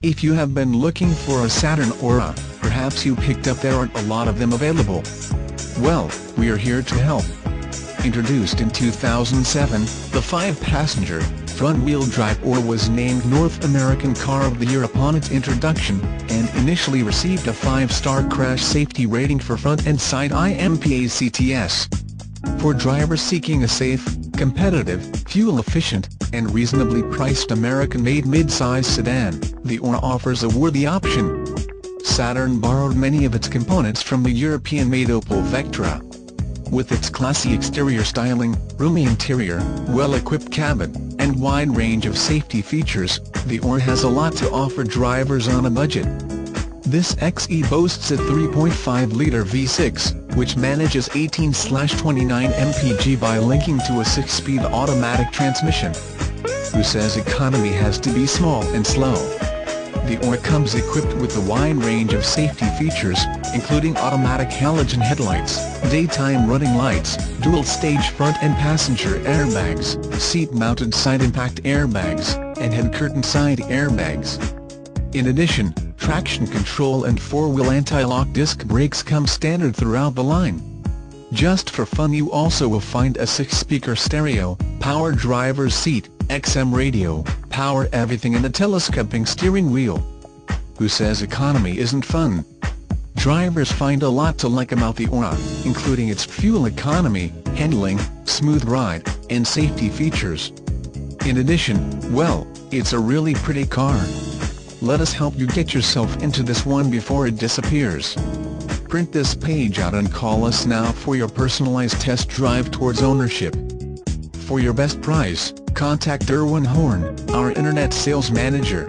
If you have been looking for a Saturn Aura, perhaps you picked up there aren't a lot of them available. Well, we are here to help. Introduced in 2007, the five-passenger, front-wheel drive Aura was named North American Car of the Year upon its introduction, and initially received a 5-star crash safety rating for front and side IMPA-CTS. For drivers seeking a safe, competitive, fuel-efficient, and reasonably priced American-made mid-size sedan, the Aura offers a worthy option. Saturn borrowed many of its components from the European-made Opel Vectra. With its classy exterior styling, roomy interior, well-equipped cabin, and wide range of safety features, the Aura has a lot to offer drivers on a budget. This XE boasts a 3.5-liter V6, which manages 18-29 mpg by linking to a 6-speed automatic transmission. Who says economy has to be small and slow? The Aura comes equipped with a wide range of safety features, including automatic halogen headlights, daytime running lights, dual-stage front and passenger airbags, seat-mounted side impact airbags, and head curtain side airbags. In addition, traction control and four-wheel anti-lock disc brakes come standard throughout the line. Just for fun you also will find a six-speaker stereo, power driver's seat, XM radio, power everything and a telescoping steering wheel. Who says economy isn't fun? Drivers find a lot to like about the Aura, including its fuel economy, handling, smooth ride, and safety features. In addition, well, it's a really pretty car. Let us help you get yourself into this one before it disappears. Print this page out and call us now for your personalized test drive towards ownership. For your best price, contact Derwin Horne, our Internet Sales Manager.